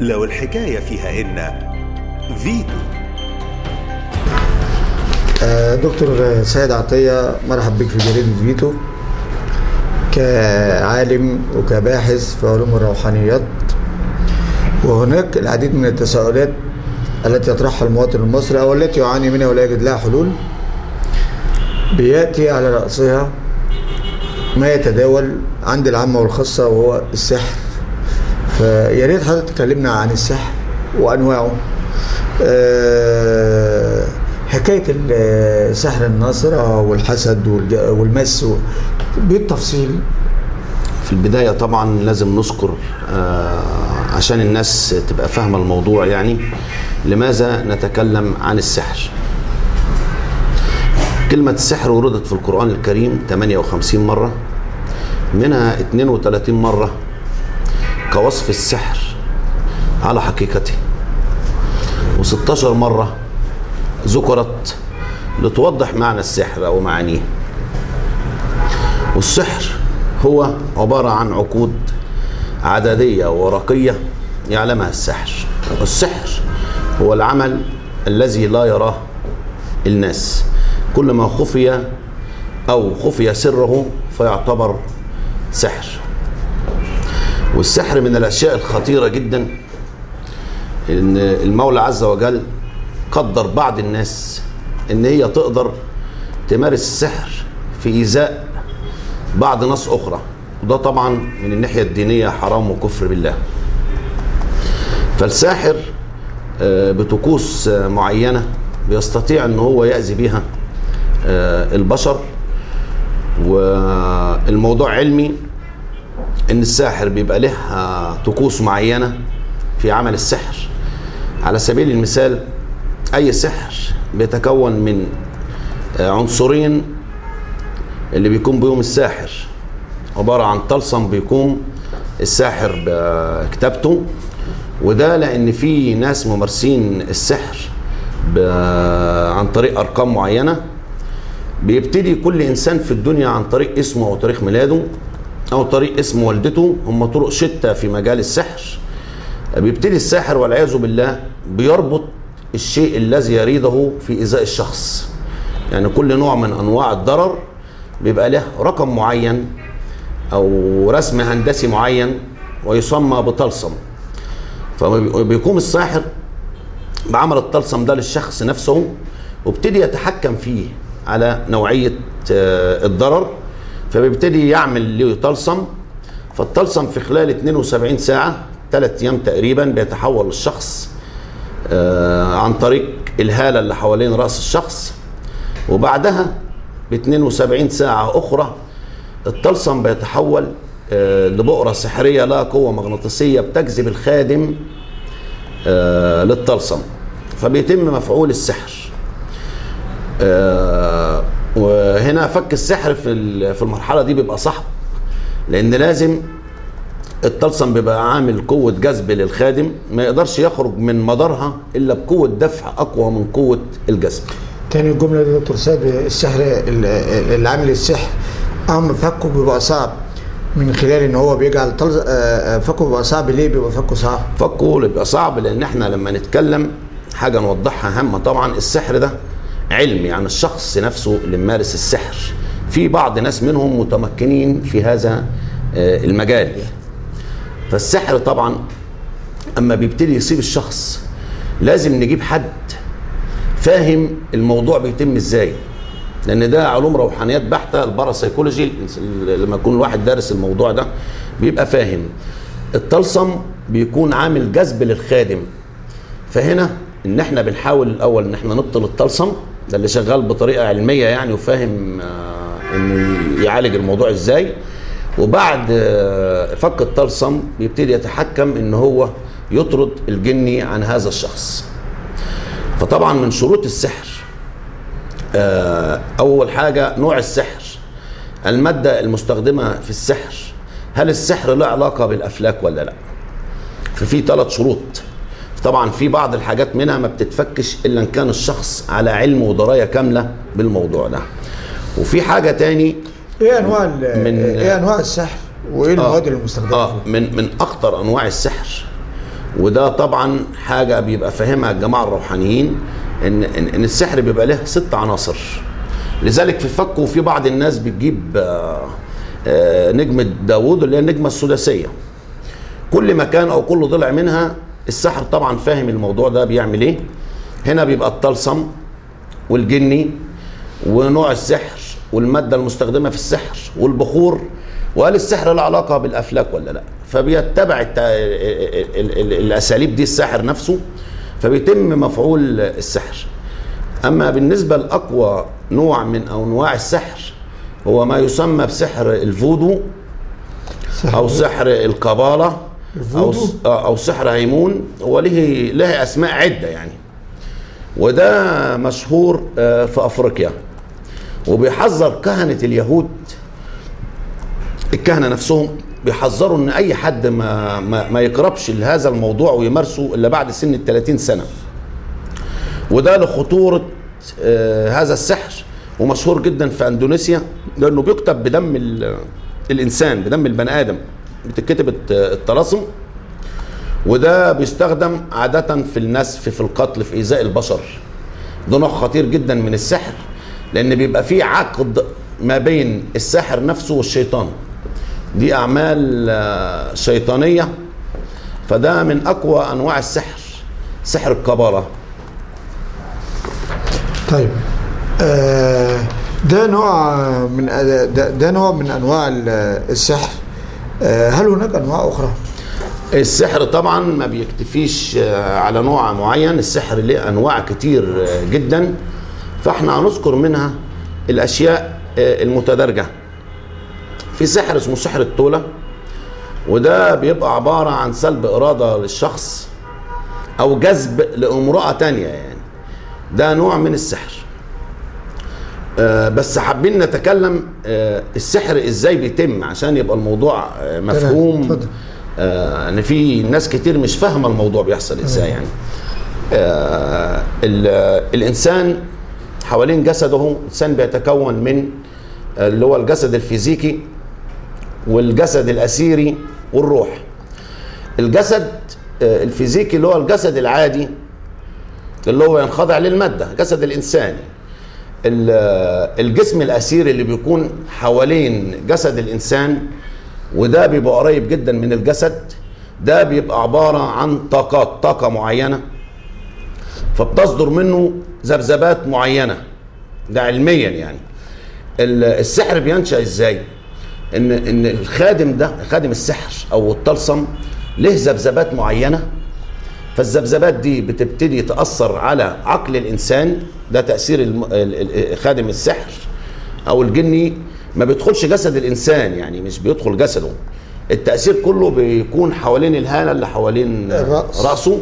لو الحكاية فيها إن فيتو. آه، دكتور سيد عطية مرحب بك في جريدة فيتو. كعالم وكباحث في علوم الروحانيات وهناك العديد من التساؤلات التي يطرحها المواطن المصري أو التي يعاني منها ولا يجد لها حلول بيأتي على رأسها ما يتداول عند العامة والخاصة وهو السحر. فيا ريت حضرتك تكلمنا عن السحر وأنواعه. آه، حكاية ال- سحر النصرة والحسد والج- والمس بالتفصيل. في البداية طبعا لازم نذكر آه، عشان الناس تبقى فاهمة الموضوع يعني لماذا نتكلم عن السحر؟ كلمة السحر وردت في القرآن الكريم 58 مرة منها 32 مرة كوصف السحر على حقيقته. و16 مرة ذكرت لتوضح معنى السحر أو معانيه. والسحر هو عبارة عن عقود عددية ورقية يعلمها السحر. والسحر هو العمل الذي لا يراه الناس. كل ما خفي أو خفي سره فيعتبر سحر. والسحر من الأشياء الخطيرة جدا إن المولى عز وجل قدر بعض الناس إن هي تقدر تمارس السحر في إيذاء بعض ناس أخرى. وده طبعا من الناحية الدينية حرام وكفر بالله. فالساحر آه، بطقوس آه، معينة بيستطيع إن هو يأذي بها آه، البشر. والموضوع علمي إن الساحر بيبقى له آه، طقوس معينة في عمل السحر. على سبيل المثال أي سحر بيتكون من آه، عنصرين اللي بيقوم بيهم الساحر. عبارة عن طلسم بيقوم الساحر بكتابته وده لأن في ناس ممارسين السحر ب- عن طريق أرقام معينة. بيبتدي كل إنسان في الدنيا عن طريق اسمه أو تاريخ ميلاده. أو طريق اسم والدته هم طرق شتى في مجال السحر. بيبتدي الساحر والعياذ بالله بيربط الشيء الذي يريده في إيذاء الشخص. يعني كل نوع من أنواع الضرر بيبقى له رقم معين أو رسم هندسي معين ويسمى بطلسم. فبيقوم الساحر بعمل الطلسم ده للشخص نفسه وابتدي يتحكم فيه على نوعية آه، الضرر. فبيبتدي يعمل له طلسم فالطلسم في خلال 72 ساعة ثلاث أيام تقريبا بيتحول الشخص آه، عن طريق الهالة اللي حوالين رأس الشخص. وبعدها ب 72 ساعة أخرى الطلسم بيتحول آه، لبؤرة سحرية لها قوة مغناطيسية بتجذب الخادم آه، للطلسم. فبيتم مفعول السحر. وهنا فك السحر في في المرحلة دي بيبقى صعب لأن لازم الطلسم بيبقى عامل قوة جذب للخادم ما يقدرش يخرج من مدارها إلا بقوة دفع أقوى من قوة الجذب. تاني الجملة دي دكتور سيد السحر ال- اللي عامل السحر أمر فكه بيبقى صعب من خلال إن هو بيجعل طلز... آه، آه، فكه بيبقى صعب. ليه بيبقى فكه صعب؟ فكه بيبقى صعب لأن إحنا لما نتكلم حاجة نوضحها هامة طبعا السحر ده علم يعني الشخص نفسه اللي ممارس السحر. في بعض ناس منهم متمكنين في هذا آه، المجال. فالسحر طبعا أما بيبتدي يصيب الشخص لازم نجيب حد فاهم الموضوع بيتم إزاي. لأن ده علوم روحانيات بحتة الباراسيكولوجي لما يكون الواحد دارس الموضوع ده بيبقى فاهم. الطلسم بيكون عامل جذب للخادم. فهنا إن إحنا بنحاول الأول إن إحنا نبطل الطلسم ده اللي شغال بطريقة علمية يعني وفاهم آه، إنه يعالج الموضوع إزاي. وبعد آه، فك الطلسم بيبتدي يتحكم إن هو يطرد الجني عن هذا الشخص. فطبعا من شروط السحر آه، أول حاجة نوع السحر. المادة المستخدمة في السحر هل السحر له علاقة بالأفلاك ولا لا؟ ففي ثلاث شروط. طبعا في بعض الحاجات منها ما بتتفكش إلا إن كان الشخص على علم ودرايه كاملة بالموضوع ده. وفي حاجة تاني إيه أنواع من- إيه أنواع السحر؟ وإيه المواد المستخدمة؟ فيه من من أخطر أنواع السحر. وده طبعا حاجة بيبقى فاهمها الجماعة الروحانيين ان ان, إن السحر بيبقى له ست عناصر. لذلك في فكه في بعض الناس بتجيب آه، آه، نجمه داوود اللي هي النجمة السداسيه كل مكان أو كل ضلع منها السحر طبعا فاهم الموضوع ده بيعمل إيه. هنا بيبقى الطلسم والجني ونوع السحر والمادة المستخدمة في السحر والبخور وهل السحر له علاقة بالأفلاك ولا لأ؟ فبيتبع الت... ال... ال... ال... الأساليب دي الساحر نفسه فبيتم مفعول السحر. أما بالنسبة لأقوى نوع من أنواع السحر هو ما يسمى بسحر الفودو أو سحر القبالة أو؟ أو سحر هيمون هو له له أسماء عدة يعني. وده مشهور آه، في أفريقيا. وبيحذر كهنة اليهود. الكهنة نفسهم بيحذروا إن أي حد ما ما, ما يقربش لهذا الموضوع ويمارسه إلا بعد سن ال 30 سنة. وده لخطورة آه، هذا السحر. ومشهور جدا في أندونيسيا لأنه بيكتب بدم ال- الإنسان بدم البني آدم. بتتكتب الطلاسم وده بيستخدم عادة في النسف في القتل في إيذاء البشر. ده نوع خطير جدا من السحر لأن بيبقى فيه عقد ما بين الساحر نفسه والشيطان. دي أعمال آه، شيطانية. فده من أقوى أنواع السحر سحر القبالة طيب آه ده نوع من ده, ده نوع من أنواع ال- السحر. آه هل هناك أنواع أخرى؟ السحر طبعا ما بيكتفيش آه، على نوع معين. السحر ليه أنواع كتير آه، جدا. فإحنا هنذكر منها الأشياء آه، المتدرجة. في سحر اسمه سحر التولة وده بيبقى عبارة عن سلب إرادة للشخص أو جذب لأمرأة تانية يعني. ده نوع من السحر. آه، بس حابين نتكلم آه، السحر إزاي بيتم عشان يبقى الموضوع آه، مفهوم. آه، ان في ناس كتير مش فاهمة الموضوع بيحصل إزاي يعني. آه، ال- الإنسان حوالين جسده الانسان بيتكون من اللي هو الجسد الفيزيكي والجسد الأسيري والروح. الجسد آه، الفيزيكي اللي هو الجسد العادي اللي هو ينخضع للمادة جسد الانسان ال- الجسم الأسيري اللي بيكون حوالين جسد الإنسان وده بيبقى قريب جدا من الجسد ده بيبقى عبارة عن طاقات طاقة معينة. فبتصدر منه ذبذبات معينة ده علميا يعني. ال- السحر بينشأ إزاي؟ ان إن الخادم ده خادم السحر أو الطلسم له ذبذبات معينة فالذبذبات دي بتبتدي تأثر على عقل الإنسان ده تأثير خادم السحر أو الجني. ما بيدخلش جسد الإنسان يعني مش بيدخل جسده. التأثير كله بيكون حوالين الهالة اللي حوالين الرأس. رأسه.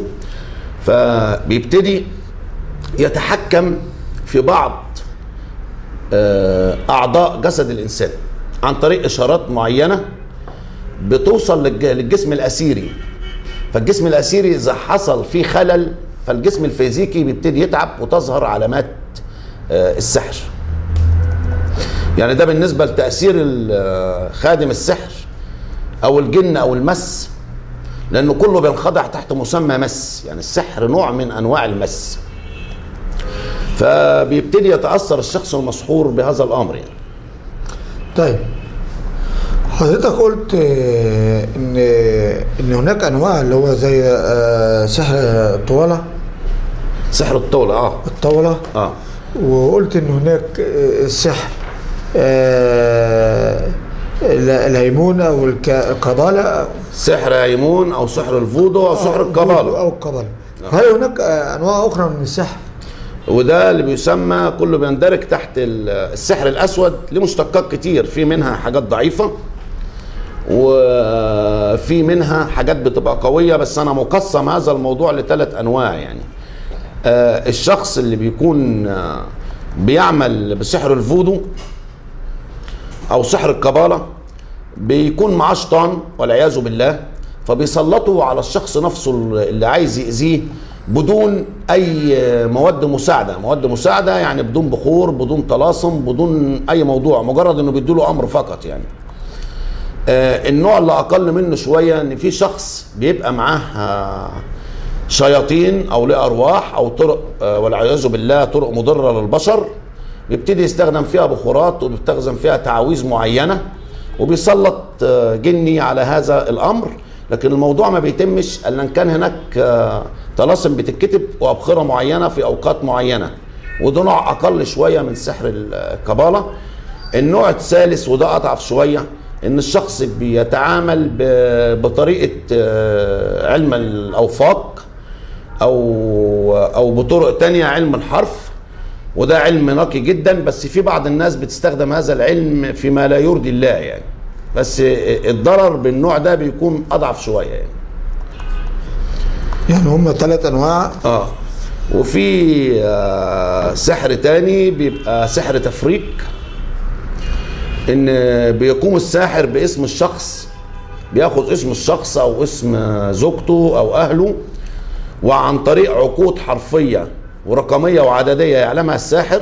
فبيبتدي يتحكم في بعض آه، أعضاء جسد الإنسان عن طريق إشارات معينة بتوصل للج- للجسم الأسيري. فالجسم الأسيري إذا حصل فيه خلل فالجسم الفيزيكي بيبتدي يتعب وتظهر علامات آه، السحر. يعني ده بالنسبة لتأثير ال- خادم السحر أو الجن أو المس لأنه كله بينخضع تحت مسمى مس يعني السحر نوع من أنواع المس. فبيبتدي يتأثر الشخص المسحور بهذا الأمر يعني. طيب حضرتك قلت آه، إن إن هناك أنواع اللي هو زي آه، سحر الطوله سحر الطولة آه. الطاولة. آه. وقلت إن هناك آه، السحر آه، ال- الهيمون أو القبالة. سحر هيمون أو سحر الفودو أو سحر القبالة. أو القبالة. هل هناك آه، أنواع أخرى من السحر؟ وده اللي بيسمى كله بيندرج تحت ال- السحر الأسود له مشتقات كتير في منها حاجات ضعيفة. وفي منها حاجات بتبقى قوية بس أنا مقسم هذا الموضوع لثلاث أنواع يعني. آه، الشخص اللي بيكون آه، بيعمل بسحر الفودو أو سحر القبالة بيكون معاه شيطان والعياذ بالله فبيسلطوا على الشخص نفسه اللي عايز يأذيه بدون أي مواد مساعدة. مواد مساعدة يعني بدون بخور بدون طلاسم بدون أي موضوع مجرد إنه بيديله أمر فقط يعني. آه، النوع اللي أقل منه شوية إن في شخص بيبقى معاه آه، شياطين أو له أرواح أو طرق آه، والعياذ بالله طرق مضرة للبشر بيبتدي يستخدم فيها بخورات وبيستخدم فيها تعاويذ معينة وبيسلط آه، جني على هذا الأمر. لكن الموضوع ما بيتمش إلا إن كان هناك آه، طلاسم بتتكتب وأبخرة معينة في أوقات معينة. وده نوع أقل شوية من سحر الكباله النوع الثالث وده أضعف شوية إن الشخص بيتعامل بطريقة آه، علم الأوفاق أو أو بطرق تانية علم الحرف وده علم نقي جدا بس في بعض الناس بتستخدم هذا العلم فيما لا يرضي الله يعني. بس الضرر بالنوع ده بيكون أضعف شوية يعني. يعني هم ثلاث أنواع. آه. وفي آه سحر تاني بيبقى سحر تفريق. إن بيقوم الساحر باسم الشخص بياخد اسم الشخص أو اسم زوجته أو أهله وعن طريق عقود حرفية ورقمية وعددية يعلمها الساحر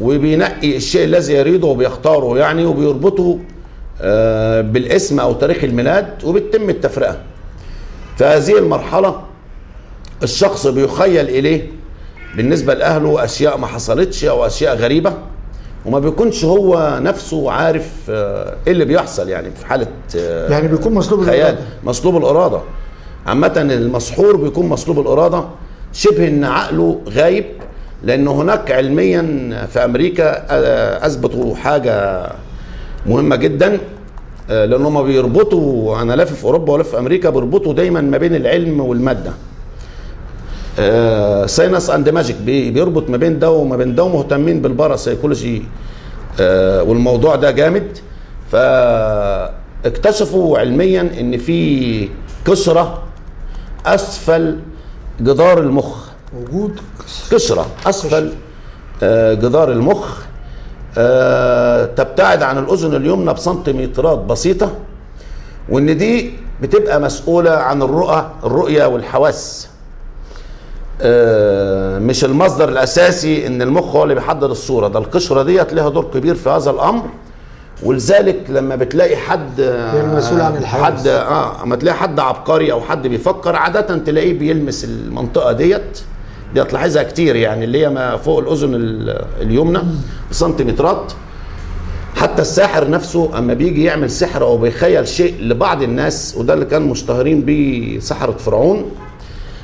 وبينقي الشيء الذي يريده وبيختاره يعني وبيربطه آه، بالاسم أو تاريخ الميلاد وبتتم التفرقة. في هذه المرحلة الشخص بيخيل إليه بالنسبة لأهله أشياء ما حصلتش أو أشياء غريبة. وما بيكونش هو نفسه عارف آه، إيه اللي بيحصل يعني في حالة آه، يعني بيكون مسلوب خيال الإرادة. مصلوب الإرادة عامة المسحور بيكون مصلوب الإرادة شبه إن عقله غايب لأن هناك علميا في أمريكا آه، أثبتوا حاجة مهمة جدا لأن هم بيربطوا أنا لافف في أوروبا ولف في أمريكا بيربطوا دايما ما بين العلم والمادة science and magic بيربط ما بين ده وما بين ده ومهتمين بالباراسيكولوجي آه، والموضوع ده جامد. فاكتشفوا علميا إن في قشره أسفل جدار المخ. وجود قشرة أسفل آه، جدار المخ آه، تبتعد عن الأذن اليمنى بسنتيمترات بسيطة وإن دي بتبقى مسؤولة عن الرؤى الرؤية والحواس. مش المصدر الأساسي إن المخ هو اللي بيحدد الصورة. ده القشرة ديت لها دور كبير في هذا الأمر. ولذلك لما بتلاقي حد هي المسؤول عن الحواس. حد آه اما تلاقي حد عبقري أو حد بيفكر عادة تلاقيه بيلمس المنطقة ديت. دي تلاحظها كتير يعني اللي هي ما فوق الأذن ال- اليمنى بسنتيمترات حتى الساحر نفسه أما بيجي يعمل سحر أو بيخيل شيء لبعض الناس وده اللي كان مشتهرين بيه سحرة فرعون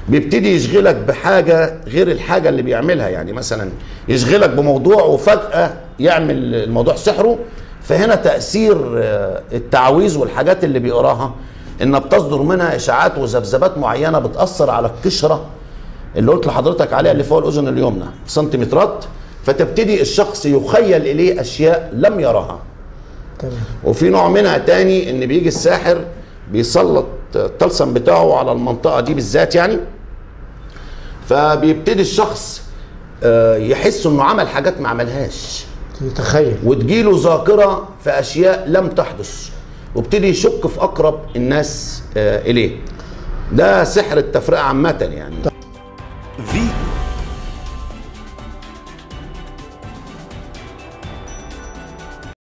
بيبتدي يشغلك بحاجة غير الحاجة اللي بيعملها. يعني مثلا يشغلك بموضوع وفجأة يعمل الموضوع سحره فهنا تأثير آه، التعويذ والحاجات اللي بيقراها إن بتصدر منها إشاعات وذبذبات معينة بتأثر على القشرة اللي قلت لحضرتك عليها اللي فوق الأذن اليمنى سنتيمترات. فتبتدي الشخص يخيل إليه أشياء لم يراها. تمام. وفي نوع منها تاني إن بيجي الساحر بيسلط الطلسم بتاعه على المنطقة دي بالذات يعني فبيبتدي الشخص آه، يحس إنه عمل حاجات ما عملهاش. يتخيل. وتجيله ذاكرة في أشياء لم تحدث وابتدي يشك في أقرب الناس آه، إليه. ده سحر التفرقة عامة يعني.